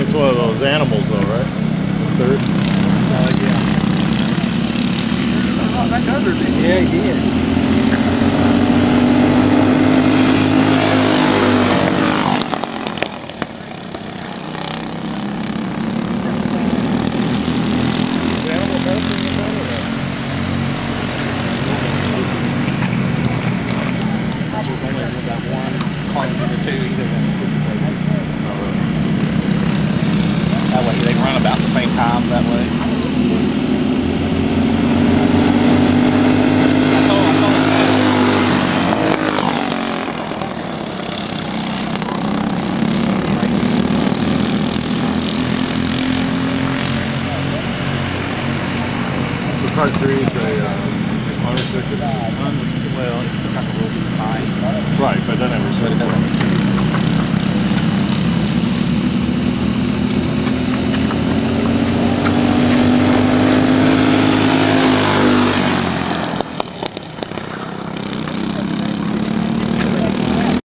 It's one of those animals though, right? The third. Uh, yeah. Oh, that. Yeah, same that way. I told, I told him that. The part three is a uh, unrestricted. Well,